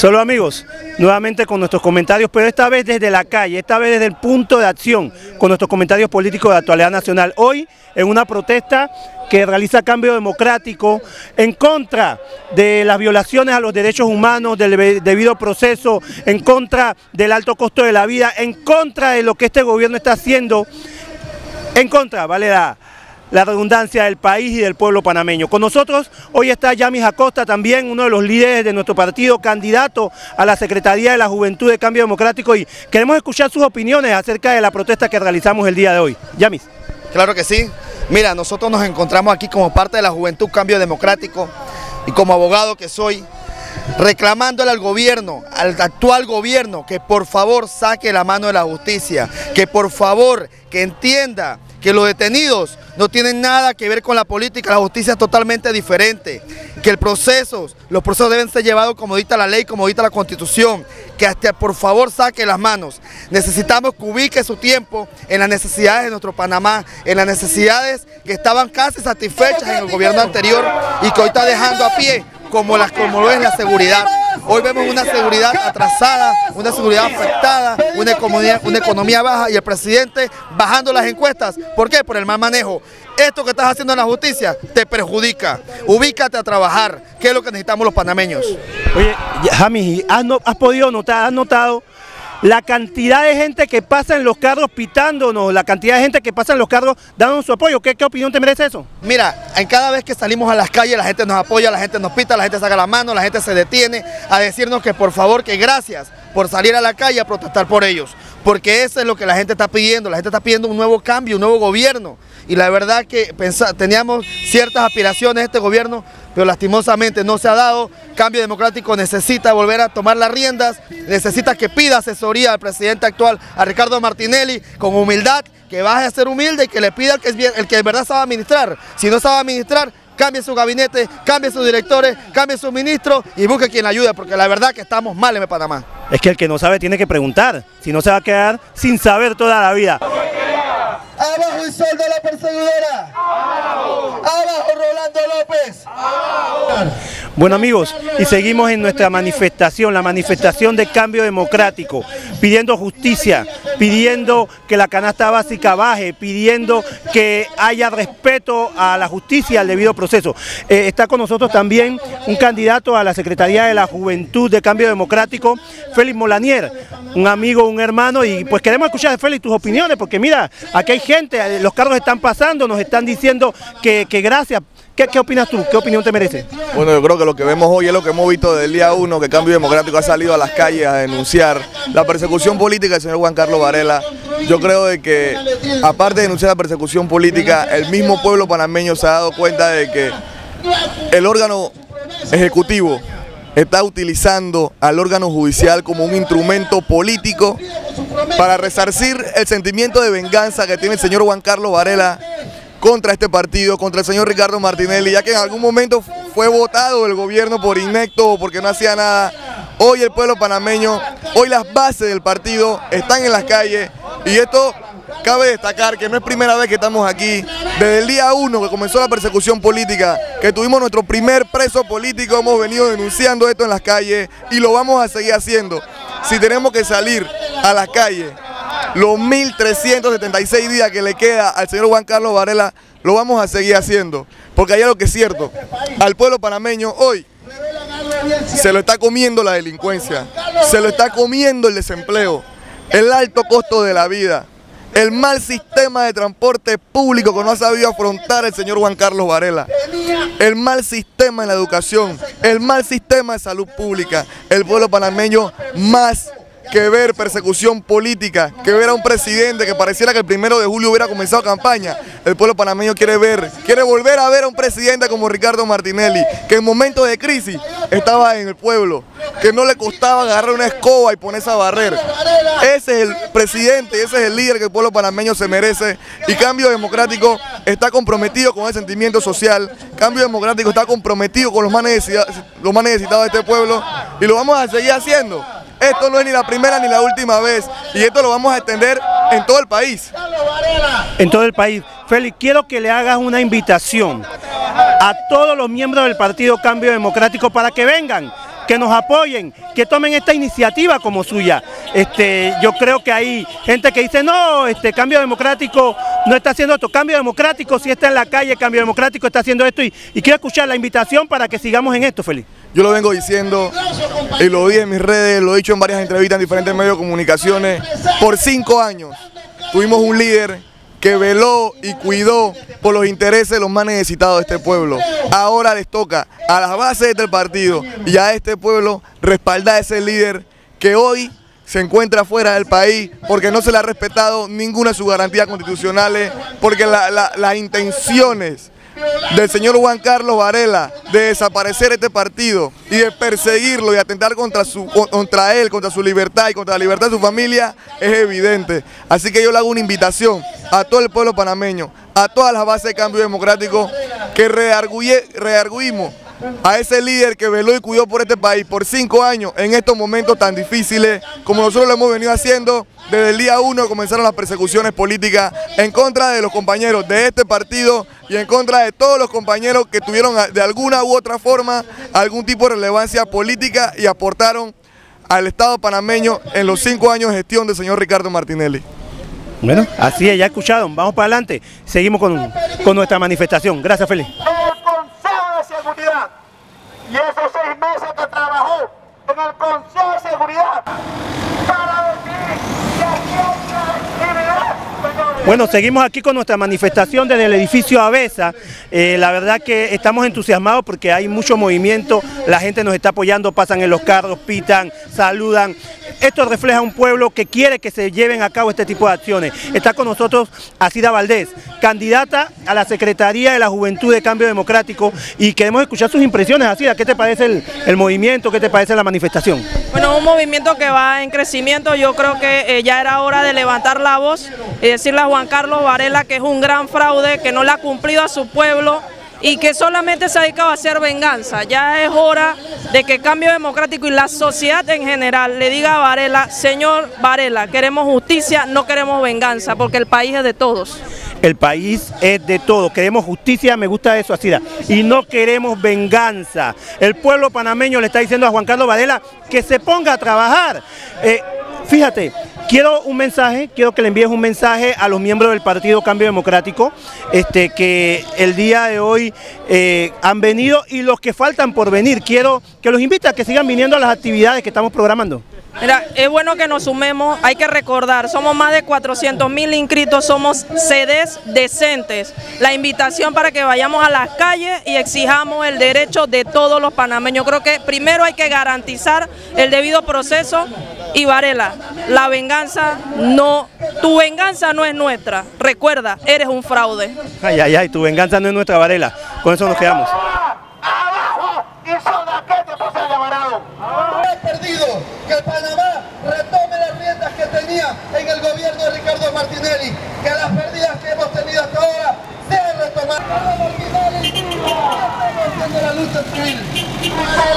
Solo amigos, nuevamente con nuestros comentarios, pero esta vez desde la calle, esta vez desde el punto de acción, con nuestros comentarios políticos de actualidad nacional. Hoy en una protesta que realiza Cambio Democrático en contra de las violaciones a los derechos humanos, del debido proceso, en contra del alto costo de la vida, en contra de lo que este gobierno está haciendo, en contra, vale la la redundancia del país y del pueblo panameño. Con nosotros hoy está Yamis Acosta, también uno de los líderes de nuestro partido, candidato a la Secretaría de la Juventud de Cambio Democrático y queremos escuchar sus opiniones acerca de la protesta que realizamos el día de hoy. Yamis. Claro que sí. Mira, nosotros nos encontramos aquí como parte de la Juventud Cambio Democrático y como abogado que soy, reclamándole al gobierno, al actual gobierno, que por favor saque la mano de la justicia, que por favor que entienda que los detenidos no tienen nada que ver con la política, la justicia es totalmente diferente, que el proceso, los procesos deben ser llevados como dicta la ley, como dicta la constitución, que hasta por favor saque las manos. Necesitamos que ubique su tiempo en las necesidades de nuestro Panamá, en las necesidades que estaban casi satisfechas en el gobierno anterior y que hoy está dejando a pie como, las, como lo es la seguridad. Hoy vemos una seguridad atrasada, una seguridad afectada, una economía, baja y el presidente bajando las encuestas. ¿Por qué? Por el mal manejo. Esto que estás haciendo en la justicia te perjudica. Ubícate a trabajar, que es lo que necesitamos los panameños. Oye, James, ¿has, has podido notar, has notado la cantidad de gente que pasa en los carros pitándonos, la cantidad de gente que pasa en los carros dando su apoyo. ¿Qué, opinión te merece eso? Mira, en cada vez que salimos a las calles la gente nos apoya, la gente nos pita, la gente saca la mano, la gente se detiene a decirnos que por favor, que gracias por salir a la calle a protestar por ellos. Porque eso es lo que la gente está pidiendo, la gente está pidiendo un nuevo cambio, un nuevo gobierno. Y la verdad que teníamos ciertas aspiraciones este gobierno, pero lastimosamente no se ha dado. Cambio Democrático necesita volver a tomar las riendas, necesita que pida asesoría al presidente actual, a Ricardo Martinelli, con humildad, que baje a ser humilde y que le pida el que, es el que de verdad sabe administrar. Si no sabe administrar, cambie su gabinete, cambie sus directores, cambie sus ministros y busque quien le ayude, porque la verdad que estamos mal en Panamá. Es que el que no sabe tiene que preguntar, si no se va a quedar sin saber toda la vida. Abajo el sol de la perseguidora. Abajo. Abajo Rolando López. Bueno amigos, y seguimos en nuestra manifestación, la manifestación de cambio democrático, pidiendo justicia, pidiendo que la canasta básica baje, pidiendo que haya respeto a la justicia, al debido proceso. Eh, está con nosotros también un candidato a la Secretaría de la Juventud de Cambio Democrático, Félix Molanier, un amigo, un hermano, y pues queremos escuchar Félix tus opiniones, porque mira, aquí hay gente, los carros están pasando, nos están diciendo que, que gracias ¿Qué, opinas tú? ¿Qué opinión te merece? Bueno, yo creo que lo que vemos hoy es lo que hemos visto desde el día uno, que Cambio Democrático ha salido a las calles a denunciar la persecución política del señor Juan Carlos Varela. Yo creo de que, aparte de denunciar la persecución política, el mismo pueblo panameño se ha dado cuenta de que el órgano ejecutivo está utilizando al órgano judicial como un instrumento político para resarcir el sentimiento de venganza que tiene el señor Juan Carlos Varela contra este partido, contra el señor Ricardo Martinelli, ya que en algún momento fue votado el gobierno por inecto o porque no hacía nada. Hoy el pueblo panameño, hoy las bases del partido están en las calles y esto cabe destacar que no es primera vez que estamos aquí. Desde el día uno que comenzó la persecución política, que tuvimos nuestro primer preso político, hemos venido denunciando esto en las calles y lo vamos a seguir haciendo. Si tenemos que salir a las calles los 1.376 días que le queda al señor Juan Carlos Varela, lo vamos a seguir haciendo. Porque hay algo que es cierto, al pueblo panameño hoy se lo está comiendo la delincuencia, se lo está comiendo el desempleo, el alto costo de la vida, el mal sistema de transporte público que no ha sabido afrontar el señor Juan Carlos Varela, el mal sistema en la educación, el mal sistema de salud pública, el pueblo panameño más que ver persecución política, que ver a un presidente que pareciera que el primero de julio hubiera comenzado campaña. El pueblo panameño quiere ver, quiere volver a ver a un presidente como Ricardo Martinelli, que en momentos de crisis estaba en el pueblo, que no le costaba agarrar una escoba y ponerse a barrer. Ese es el presidente, ese es el líder que el pueblo panameño se merece y Cambio Democrático está comprometido con el sentimiento social, Cambio Democrático está comprometido con los más los más necesitados de este pueblo y lo vamos a seguir haciendo. Esto no es ni la primera ni la última vez y esto lo vamos a extender en todo el país. En todo el país. Félix, quiero que le hagas una invitación a todos los miembros del Partido Cambio Democrático para que vengan que nos apoyen, que tomen esta iniciativa como suya. Este, yo creo que hay gente que dice, no, este cambio democrático no está haciendo esto, cambio democrático si está en la calle, cambio democrático está haciendo esto y, y quiero escuchar la invitación para que sigamos en esto, Feliz. Yo lo vengo diciendo y lo dije en mis redes, lo he dicho en varias entrevistas en diferentes medios de comunicaciones. Por cinco años tuvimos un líder que veló y cuidó por los intereses de los más necesitados de este pueblo. Ahora les toca a las bases de este partido y a este pueblo respaldar a ese líder que hoy se encuentra fuera del país porque no se le ha respetado ninguna de sus garantías constitucionales, porque las intenciones del señor Juan Carlos Varela de desaparecer este partido y de perseguirlo y atentar contra, su, contra él, contra su libertad y contra la libertad de su familia es evidente. Así que yo le hago una invitación a todo el pueblo panameño, a todas las bases de cambio democrático que rearguimos a ese líder que veló y cuidó por este país por cinco años en estos momentos tan difíciles como nosotros lo hemos venido haciendo desde el día uno comenzaron las persecuciones políticas en contra de los compañeros de este partido y en contra de todos los compañeros que tuvieron de alguna u otra forma algún tipo de relevancia política y aportaron al Estado panameño en los cinco años de gestión del señor Ricardo Martinelli. Bueno, así es, ya escucharon, vamos para adelante, seguimos con, con nuestra manifestación. Gracias, Félix y esos seis meses que trabajó en el Consejo de Seguridad para decir que aquí hay actividad, Bueno, seguimos aquí con nuestra manifestación desde el edificio Avesa. Eh, la verdad que estamos entusiasmados porque hay mucho movimiento, la gente nos está apoyando, pasan en los carros, pitan, saludan. Esto refleja un pueblo que quiere que se lleven a cabo este tipo de acciones. Está con nosotros Asida Valdés, candidata a la Secretaría de la Juventud de Cambio Democrático y queremos escuchar sus impresiones. Asida, ¿qué te parece el, movimiento? ¿Qué te parece la manifestación? Bueno, un movimiento que va en crecimiento. Yo creo que eh, ya era hora de levantar la voz y decirle a Juan Carlos Varela que es un gran fraude, que no le ha cumplido a su pueblo y que solamente se ha dedicado a hacer venganza. Ya es hora de que Cambio Democrático y la sociedad en general le diga a Varela, señor Varela, queremos justicia, no queremos venganza, porque el país es de todos. El país es de todos, queremos justicia, me gusta eso, Asida, y no queremos venganza. El pueblo panameño le está diciendo a Juan Carlos Varela que se ponga a trabajar. Eh, fíjate, Quiero un mensaje, quiero que le envíes un mensaje a los miembros del Partido Cambio Democrático, este, que el día de hoy eh, han venido y los que faltan por venir. Quiero que los invite a que sigan viniendo a las actividades que estamos programando. Mira, es bueno que nos sumemos, hay que recordar, somos más de 400 mil inscritos, somos sedes decentes. La invitación para que vayamos a las calles y exijamos el derecho de todos los panameños. Creo que primero hay que garantizar el debido proceso y Varela, la venganza no, tu venganza no es nuestra. Recuerda, eres un fraude. Ay, ay, ay, tu venganza no es nuestra, Varela. Con eso nos quedamos. Abajo y son aquellos que se llamarán. perdido que Panamá retome las riendas que tenía en el gobierno de Ricardo Martinelli, que las pérdidas que hemos tenido hasta ahora sean retomadas.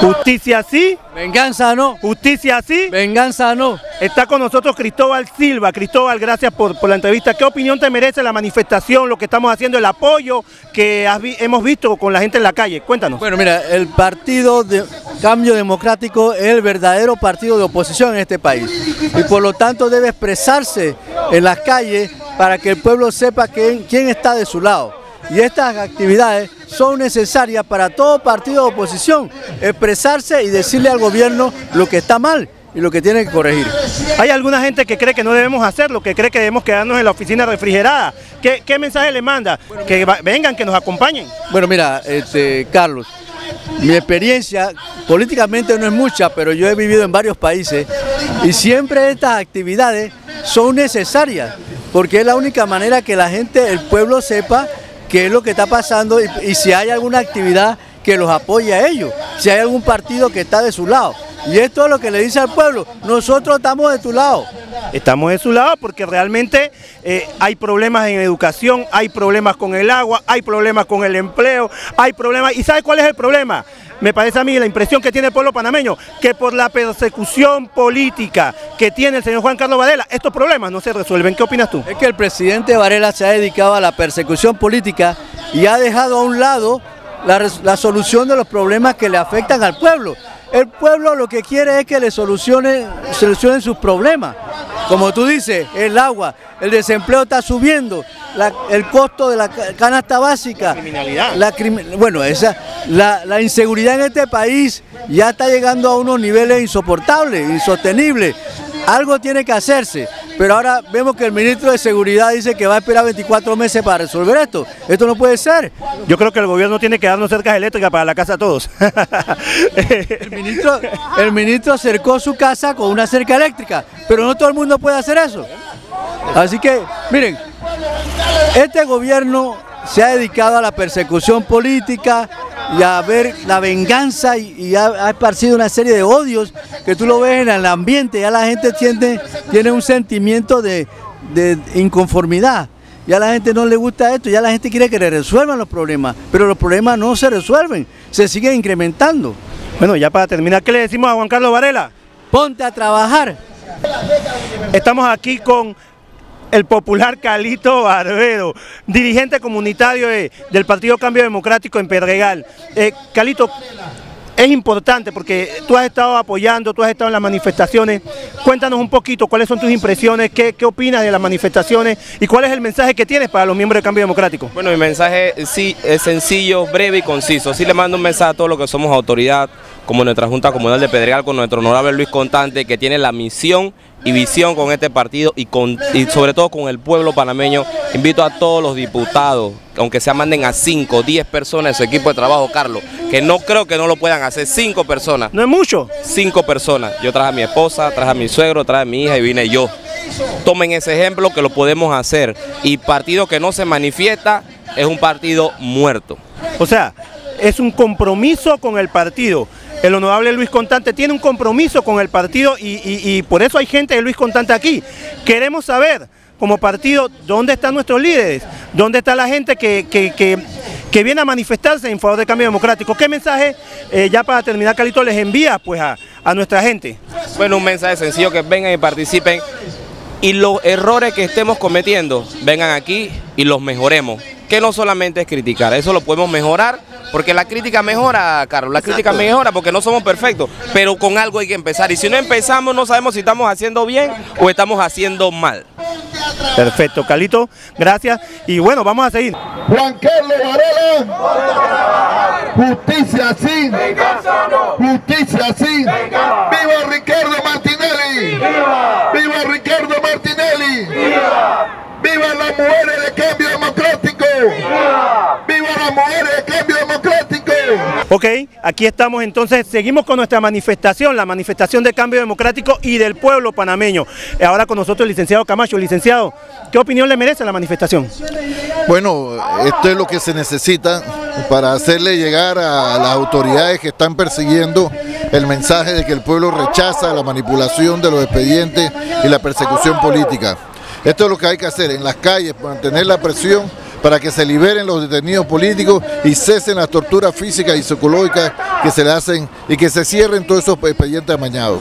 Justicia sí. Venganza no. Justicia sí. Venganza no. Está con nosotros Cristóbal Silva. Cristóbal, gracias por, la entrevista. ¿Qué opinión te merece la manifestación, lo que estamos haciendo, el apoyo que hemos visto con la gente en la calle? Cuéntanos. Bueno, mira, el Partido de Cambio Democrático es el verdadero partido de oposición en este país. Y por lo tanto debe expresarse en las calles para que el pueblo sepa quién está de su lado y estas actividades son necesarias para todo partido de oposición, expresarse y decirle al gobierno lo que está mal y lo que tiene que corregir. Hay alguna gente que cree que no debemos hacerlo, que cree que debemos quedarnos en la oficina refrigerada. ¿Qué, mensaje le manda? Que vengan, que nos acompañen. Bueno, mira, este, Carlos, mi experiencia políticamente no es mucha, pero yo he vivido en varios países y siempre estas actividades son necesarias, porque es la única manera que la gente, el pueblo sepa qué es lo que está pasando y, si hay alguna actividad que los apoye a ellos, si hay algún partido que está de su lado. Y esto es lo que le dice al pueblo, nosotros estamos de tu lado. Estamos de su lado porque realmente eh, hay problemas en educación, hay problemas con el agua, hay problemas con el empleo, hay problemas... ¿Y sabe cuál es el problema? Me parece a mí la impresión que tiene el pueblo panameño, que por la persecución política que tiene el señor Juan Carlos Varela, estos problemas no se resuelven. ¿Qué opinas tú? Es que el presidente Varela se ha dedicado a la persecución política y ha dejado a un lado la, solución de los problemas que le afectan al pueblo. el pueblo lo que quiere es que le solucionen sus problemas. Como tú dices, el agua, el desempleo está subiendo, el costo de la canasta básica. La criminalidad. bueno, esa, la, la inseguridad en este país ya está llegando a unos niveles insoportables, insostenibles. Algo tiene que hacerse, pero ahora vemos que el ministro de Seguridad dice que va a esperar 24 meses para resolver esto. Esto no puede ser. Yo creo que el gobierno tiene que darnos cercas eléctricas para la casa a todos. el, ministro, el ministro acercó su casa con una cerca eléctrica, pero no todo el mundo puede hacer eso. Así que, miren, este gobierno se ha dedicado a la persecución política y a ver la venganza y, ha, esparcido una serie de odios que tú lo ves en el ambiente, ya la gente tiene, tiene un sentimiento de, inconformidad. Ya la gente no le gusta esto, ya la gente quiere que le resuelvan los problemas, pero los problemas no se resuelven, se siguen incrementando. Bueno, ya para terminar, ¿qué le decimos a Juan Carlos Varela? Ponte a trabajar. Estamos aquí con el popular Calito Barbero, dirigente comunitario del Partido Cambio Democrático en Pedregal. Eh, Calito, es importante porque tú has estado apoyando, tú has estado en las manifestaciones. Cuéntanos un poquito cuáles son tus impresiones, qué, qué, opinas de las manifestaciones y cuál es el mensaje que tienes para los miembros del Cambio Democrático. Bueno, mi mensaje sí es sencillo, breve y conciso. Sí le mando un mensaje a todos los que somos autoridad, como nuestra Junta Comunal de Pedregal, con nuestro honorable Luis Contante, que tiene la misión y visión con este partido y, sobre todo con el pueblo panameño. Invito a todos los diputados, aunque se manden a 5, 10 personas de su equipo de trabajo, Carlos, que no creo que no lo puedan hacer, 5 personas. ¿No es mucho? 5 personas. Yo traje a mi esposa, traje a mi suegro, traje a mi hija y vine yo. Tomen ese ejemplo que lo podemos hacer. Y partido que no se manifiesta es un partido muerto. O sea, es un compromiso con el partido el honorable Luis Contante tiene un compromiso con el partido y, por eso hay gente de Luis Contante aquí. Queremos saber, como partido, dónde están nuestros líderes, dónde está la gente que, que, viene a manifestarse en favor del cambio democrático. ¿Qué mensaje, eh, ya para terminar, Calito, les envía pues, a, a nuestra gente? Bueno, un mensaje sencillo, que vengan y participen y los errores que estemos cometiendo, vengan aquí y los mejoremos. Que no solamente es criticar, eso lo podemos mejorar porque la crítica mejora, Carlos, la crítica mejora porque no somos perfectos, pero con algo hay que empezar. Y si no empezamos, no sabemos si estamos haciendo bien o estamos haciendo mal. Perfecto, Calito, gracias. Y bueno, vamos a seguir. Juan Carlos Varela, justicia sí, justicia sí. ¡Viva Ricardo Martinelli! ¡Viva Ricardo Martinelli! ¡Viva las mujeres de cambio democrático! ¡Viva las mujeres de cambio democrático! Ok, aquí estamos entonces, seguimos con nuestra manifestación, la manifestación de cambio democrático y del pueblo panameño. Ahora con nosotros el licenciado Camacho. Licenciado, ¿qué opinión le merece la manifestación? Bueno, esto es lo que se necesita para hacerle llegar a las autoridades que están persiguiendo el mensaje de que el pueblo rechaza la manipulación de los expedientes y la persecución política. Esto es lo que hay que hacer en las calles, mantener la presión para que se liberen los detenidos políticos y cesen las torturas físicas y psicológicas que se le hacen y que se cierren todos esos expedientes amañados.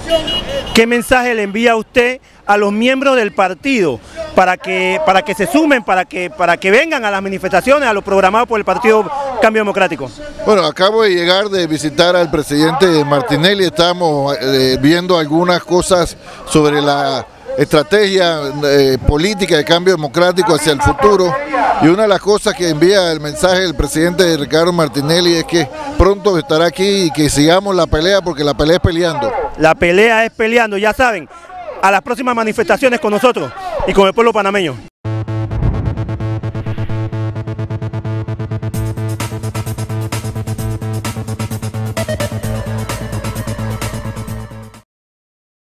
¿Qué mensaje le envía usted a los miembros del partido para que, para que se sumen, para que, para que vengan a las manifestaciones, a lo programado por el Partido Cambio Democrático? Bueno, acabo de llegar de visitar al presidente Martinelli, estamos eh, viendo algunas cosas sobre la estrategia eh, política de cambio democrático hacia el futuro. Y una de las cosas que envía el mensaje del presidente Ricardo Martinelli es que pronto estará aquí y que sigamos la pelea porque la pelea es peleando. La pelea es peleando, ya saben, a las próximas manifestaciones con nosotros y con el pueblo panameño.